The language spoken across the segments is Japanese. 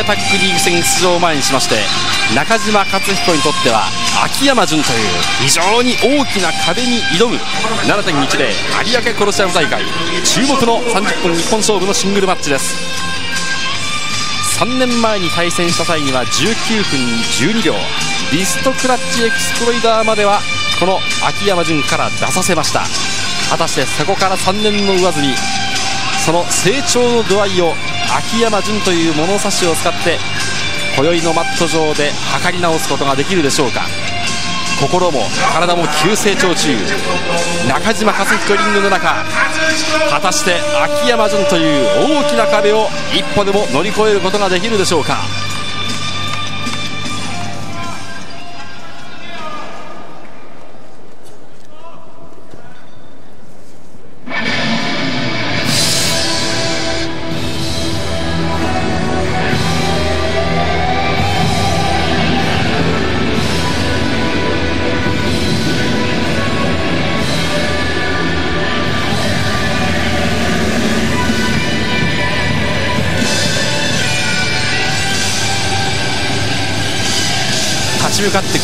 アタックリーグ戦出場を前にしまして中島克彦にとっては秋山純という非常に大きな壁に挑む7.10有明コロシアム大会。注目の30分日本勝負のシングルマッチです。3年前に対戦した際には19分12秒リストクラッチエクスプロイダーまではこの秋山純から出させました。果たしてそこから3年の上積みその成長の度合いを秋山純という物差しを使って今宵のマット上で測り直すことができるでしょうか。心も体も急成長中。中島和彦リングの中果たして秋山純という大きな壁を一歩でも乗り越えることができるでしょうか。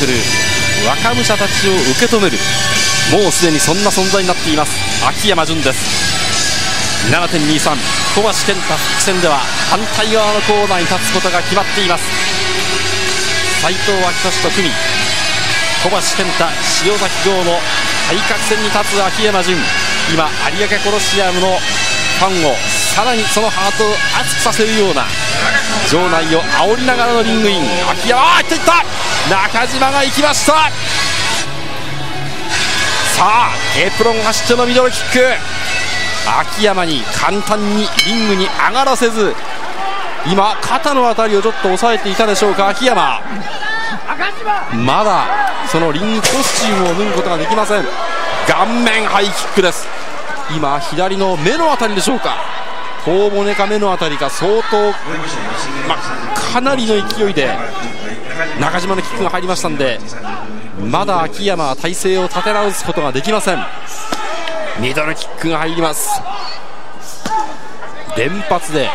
くる若武者たちを受け止める。もうすでにそんな存在になっています。秋山純です。7.23小橋健太復戦では反対側のコーナーに立つことが決まっています。斉藤昭俊と組小橋健太塩崎豪の対角線に立つ秋山純今有明コロシアムのファンをさらにそのハートを熱くさせるような場内を煽りながらのリングイン。秋山あいったいった。中島が行きました。さあエプロン走ってのミドルキック。秋山に簡単にリングに上がらせず。今肩の辺りをちょっと押さえていたでしょうか秋山。まだそのリングコスチュームを脱ぐことができません。顔面ハイキックです。今左の目の辺りでしょうか。頬骨か目の辺りか相当、ま、かなりの勢いで中島のキックが入りましたんでまだ秋山は体勢を立て直すことができません。ミドルキックが入ります。連発で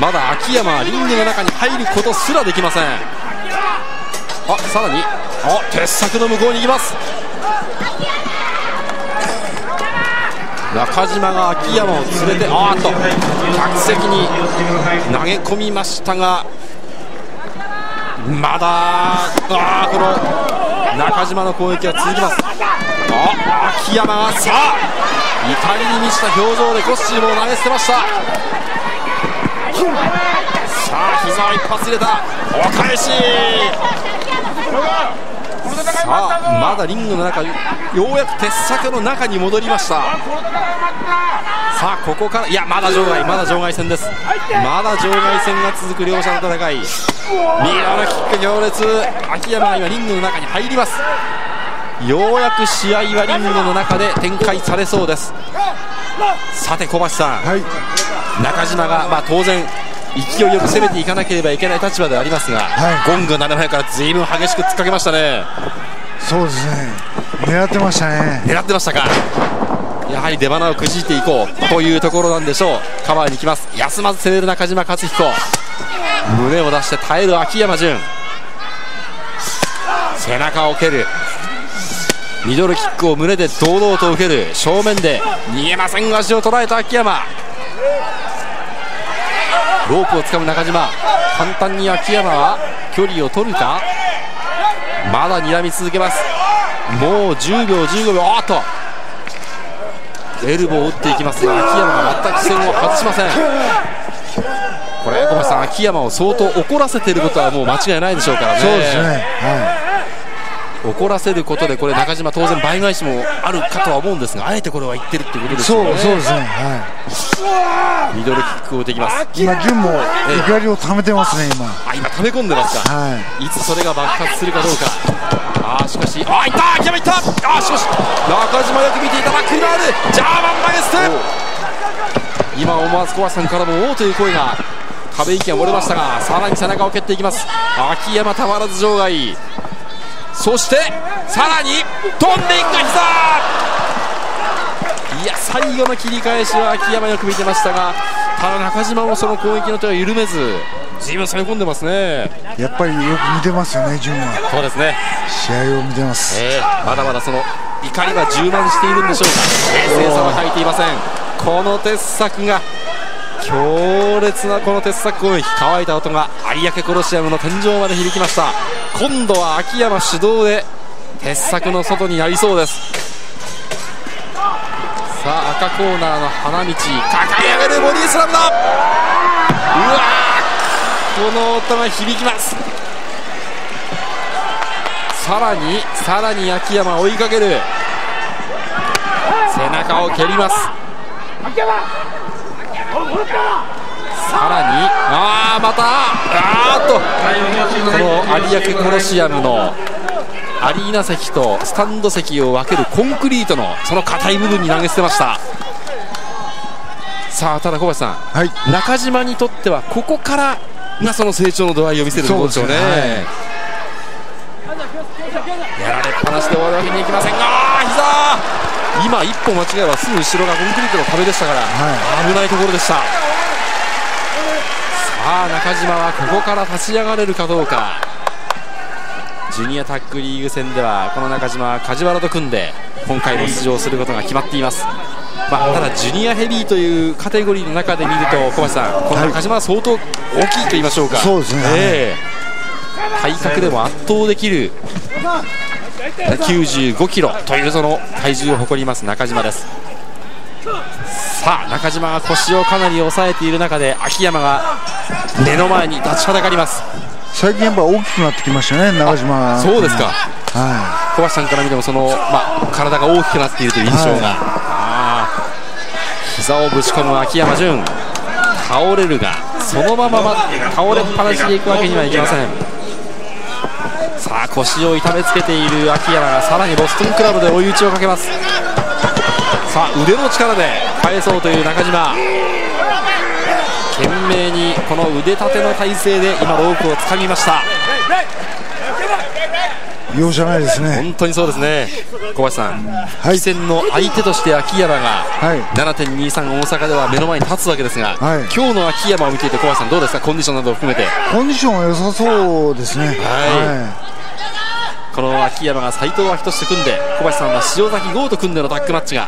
まだ秋山はリングの中に入ることすらできません。あさらに。あ鉄柵の向こうに行きます。中島が秋山を連れてあーっと客席に投げ込みましたがまだあこの中島の攻撃は続きます。あ秋山がさあ怒りに満ちた表情でコスチュームを投げ捨てました。さあ膝を一発入れた。お返し。さあまだリングの中ようやく鉄柵の中に戻りました。さあここからいやまだ場外まだ場外戦です。まだ場外戦が続く両者の戦い。ミドルキック強烈秋山が今リングの中に入ります。ようやく試合はリングの中で展開されそうです。さて小橋さん、はい、中島が、まあ、当然勢いよく攻めていかなければいけない立場でありますが、はい、ゴングが鳴る前からずいぶん激しく突っかけましたね。そうですね。狙ってましたね。狙ってましたか。やはり出花をくじいていこうというところなんでしょう。カバーに行きます。休まず攻める中島克彦。胸を出して耐える秋山純背中を蹴る。ミドルキックを胸で堂々と受ける。正面で逃げません足を捉えた秋山ロープをつかむ中島。簡単に秋山は距離を取るか。まだ睨み続けます。もう10秒15秒。あっと。エルボーを打っていきます。が秋山が全く視線を外しません。これ小橋さん秋山を相当怒らせていることはもう間違いないでしょうからね。そうですね、はい。怒らせることでこれ中島当然倍返しもあるかとは思うんですがあえてこれは言ってるっていうことですよね。そうそうですねはい。ミドルキックを打ってきます。今潤も怒りを溜めてますね今。あ今溜め込んでますか、はい、いつそれが爆発するかどうか。あしかし。あいった秋山いった。あしかし。中島よく見ていたバックに回る。ジャーマン投げ捨て今思わず小橋さんからもおおという声が壁息が漏れましたがさらに背中を蹴っていきます。秋山たまらず場外そしてさらに飛んでいく膝。いや最後の切り返しは秋山よく見てましたがただ中島もその攻撃の手を緩めずずいぶん攻め込んでますね。やっぱりよく見てますよね順は。そうですね。試合を見てます、えー、まだまだその怒りは充満しているんでしょうか。冷静さは欠いていません。この鉄柵が強烈なこの鉄柵攻撃。乾いた音が有明コロシアムの天井まで響きました今度は秋山主導で鉄柵の外になりそうです。さあ赤コーナーの花道。抱え上げるボディスラムだ。うわこの音が響きます。さらにさらに秋山追いかける。背中を蹴りますさらにああまたあーっとこの有明コロシアムのアリーナ席とスタンド席を分けるコンクリートのその硬い部分に投げ捨てました。さあただ小橋さん、はい。中島にとってはここからがその成長の度合いを見せるところでしょうね。やられっぱなしで終わるわけにはいきませんが膝。今一歩間違えばすぐ後ろがコンクリートの壁でしたから、は危ないところでした。さあ中島はここから立ち上がれるかどうか。ジュニアタッグリーグ戦ではこの中島は梶原と組んで今回も出場することが決まっています、まあ、ただジュニアヘビーというカテゴリーの中で見ると小橋さんこの中島は相当大きいと言いましょうか、そうですね。ええ。体格でも圧倒できる95キロというその体重を誇ります中島ですさあ中島が腰をかなり抑えている中で秋山が目の前に立ちはだかります。最近やっぱ大きくなってきましたね中島が。そうですか。は小橋さんから見てもその、まあ、体が大きくなっているという印象が、はい。膝をぶち込む秋山純倒れるがそのまま、ま、倒れっぱなしでいくわけにはいきません。さあ腰を痛めつけている秋山がさらにボストンクラブで追い打ちをかけますさあ腕の力で返そうという中島。懸命にこの腕立ての体勢で今ロープを掴みました。い容赦ないですね。本当にそうですね。小橋さん、はい。棋戦の相手として秋山がはい。7.23大阪では目の前に立つわけですが、はい。今日の秋山を見ていて小橋さんどうですか？コンディションなどを含めて。コンディションは良さそうですね。はこの秋山が斉藤明俊と組んで小橋さんは塩崎豪と組んでのタッグマッチが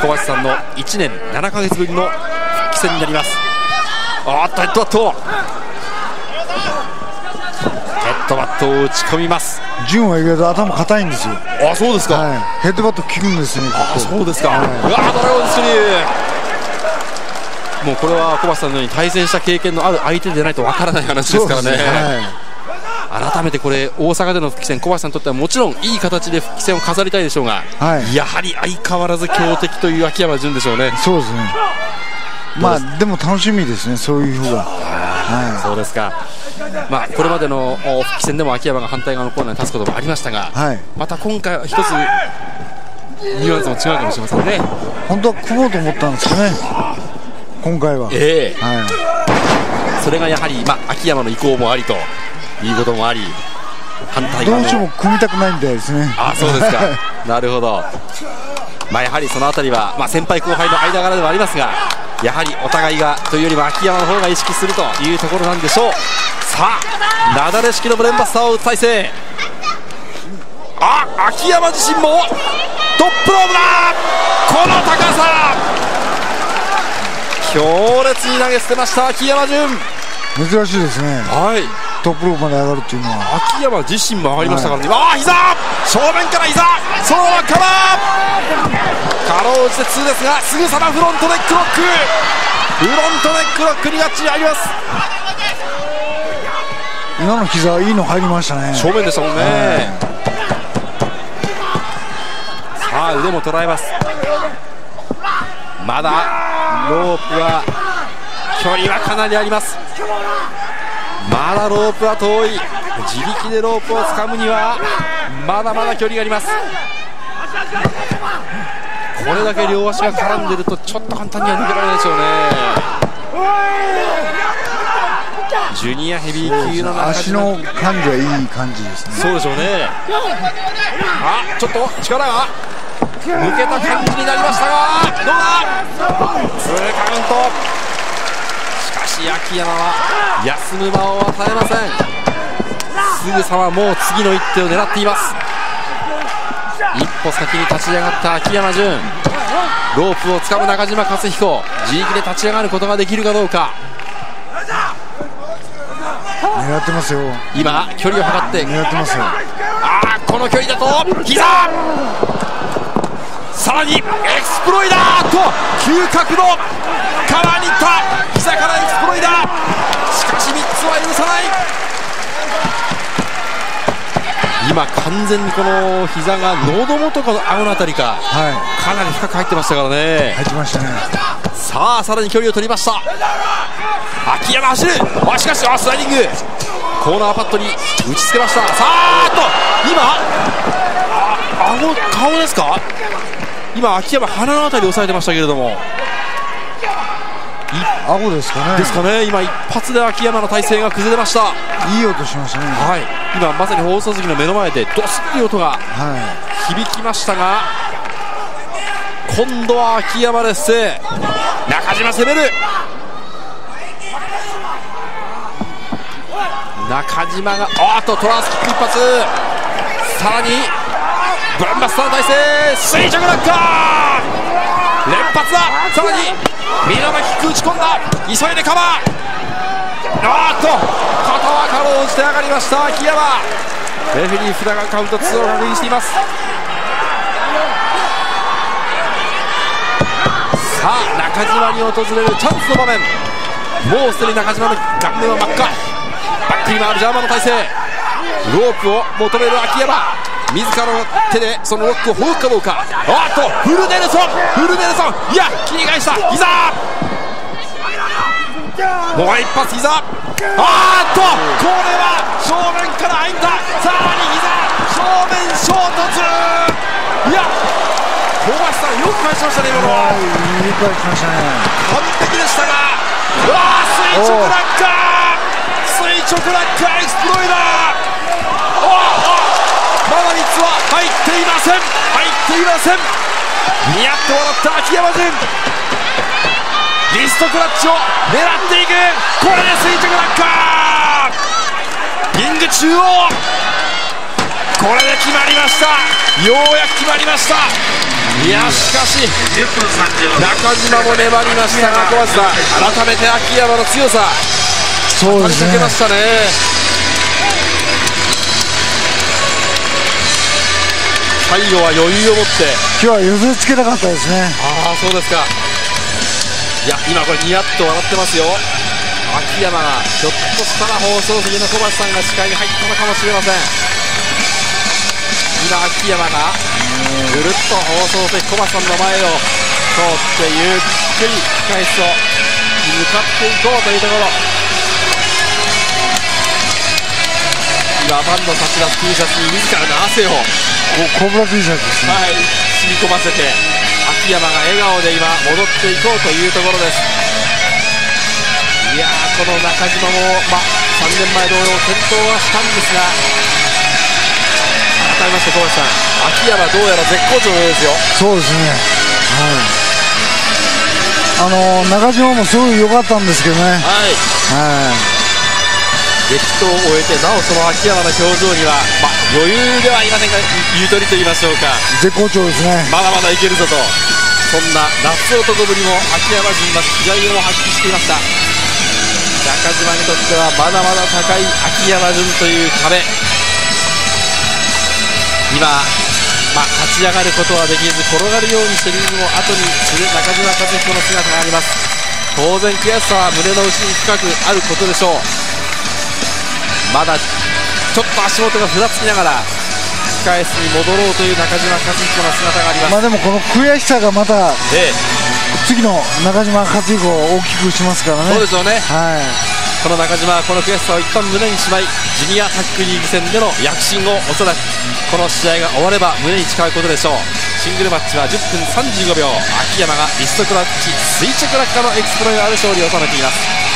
小橋さんの1年7ヶ月ぶりの復帰戦になります。あーっとヘッドバットヘッドバットを打ち込みます。い順は意外と頭硬いんですよ。あそうですか、はい。ヘッドバット効くんですねあそうですか、はうわードラゴンスリー。もうこれは小橋さんのように対戦した経験のある相手でないとわからない話ですからね改めてこれ大阪での復帰戦小橋さんにとってはもちろんいい形で復帰戦を飾りたいでしょうが、はい。やはり相変わらず強敵という秋山純でしょうね。そうですね。まあでも楽しみですねそういうふうがはそうですか。まあこれまでのお復帰戦でも秋山が反対側のコーナーに立つこともありましたが、はい。また今回は一つニュアンスも違うかもしれませんね。い本当は組もうと思ったんですけどね。今回は。ええ。はそれがやはり、まあ、秋山の意向もありということもあり反対どうしても組みたくないみたいですね。あそうですか。なるほど、まあ、やはりそのあたりは、まあ、先輩後輩の間柄ではありますがやはりお互いがというよりも秋山の方が意識するというところなんでしょう。さあなだれ式のブレンバスターを打つ体勢。あ秋山自身もトップローブだ。この高さ。強烈に投げ捨てました秋山純珍しいですね。はいトップロープまで上がるっていうのは。秋山自身も上がりましたからね、ああ膝！正面から膝！そのままカバー！かろうじて2ですがすぐさまフロントネックロック！フロントネックロックにります。今の膝いいの入りましたね。正面でしたもんね。さあ腕も捉えます。まだロープは距離はかなりありますまだロープは遠い。自力でロープを掴むにはまだまだ距離があります。これだけ両足が絡んでるとちょっと簡単には抜けられないでしょうね。ジュニアヘビー級の足の感じはいい感じですねそうでしょうね。あちょっと力が。抜けた感じになりましたがどうだ？ツーカウント。し秋山は休む間を与えません。すぐさまもう次の一手を狙っています。一歩先に立ち上がった秋山純ロープをつかむ中島克彦。自力で立ち上がることができるかどうか。狙ってますよ。今距離を測って。狙ってますよ。ああこの距離だと膝さらにエクスプロイダーと急角度川に行った膝からエクスプロイダー。しかし3つは許さない。今完全にこの膝が喉元か顎のあたりかはい。かなり深く入ってましたからね。入ってましたね。さあさらに距離を取りました。秋山走る。あしかしあスライディング。コーナーパットに打ちつけました。さあっと今あ顎顔ですか？今秋山鼻のあたりを押さえてましたけれども。顎ですかね。ですかね。今一発で秋山の体勢が崩れました。いい音しましたね。はい。今まさに放送席の目の前でドスッという音がは響きましたが今度は秋山です中島攻める。中島があーっとトランスキック一発。さらにブランバスター体勢垂直落下連発ださらにミラマキック打ち込んだ急いでカバー。あーっと肩はかろうじて上がりました。秋山。レフェリー札がカウント2を確認しています。さあ中島に訪れるチャンスの場面。もうすでに中島の顔面は真っ赤。バックに回るジャーマンの体勢ロープを求める秋山。自らの手でそのロックをほぐくかどうか。あっとフルネルソンフルネルソン。いや切り返した。膝もう一発膝あーっとこれは正面から入った。さらに膝正面衝突。いや小橋さんよく返しましたね今のは。いいい声しましたね完璧でしたが。うわー垂直落下。垂直落下エクスプロイダー。おおまだ3つは入っていません。入っていません。ニヤッと笑った秋山純リストクラッチを狙っていく。これで垂直落下リング中央。これで決まりました。ようやく決まりました。いやしかし中島も粘りましたが小橋さん改めて秋山の強さ。そうですね。かけましたね最後は余裕を持って。今日は寄せつけたかったですね。ああそうですか。いや今これニヤッと笑ってますよ。秋山がひょっとしたら放送席の小橋さんが視界に入ったのかもしれません。今秋山がぐるっと放送席小橋さんの前を通ってゆっくり控室を向かっていこうというところ今ファンの差し出す T シャツに自らの汗を。ココブラ T シャツですね。はい、染み込ませて秋山が笑顔で今戻っていこうというところです。いやーこの中島も、ま、3年前同様転倒はしたんですが改めまして小橋さん秋山どうやら絶好調のようですよ。そうですね。はい。あの中島もすごい良かったんですけどね。はい。はい激闘を終えてなおその秋山の表情には、ま、余裕ではありませんがゆとりと言いましょうか。絶好調ですね。まだまだいけるぞと。そんな夏男ぶりも秋山陣が気合を発揮していました。中島にとってはまだまだ高い秋山陣という壁。今、まあ、立ち上がることはできず転がるようにしてリングを後にする中島和彦の姿があります。当然悔しさは胸の内に深くあることでしょうまだちょっと足元がふらつきながら控え室に戻ろうという中島和彦の姿があります。まあでもこの悔しさがまたええ。次の中島克彦を大きくしますからね。そうでしょうね。はい。この中島はこの悔しさを一旦胸にしまいジュニアタックリーグ戦での躍進をおそらくこの試合が終われば胸に誓うことでしょう。シングルマッチは10分35秒。秋山がリストクラッチ垂直落下のエクスプロイアーで勝利を収めています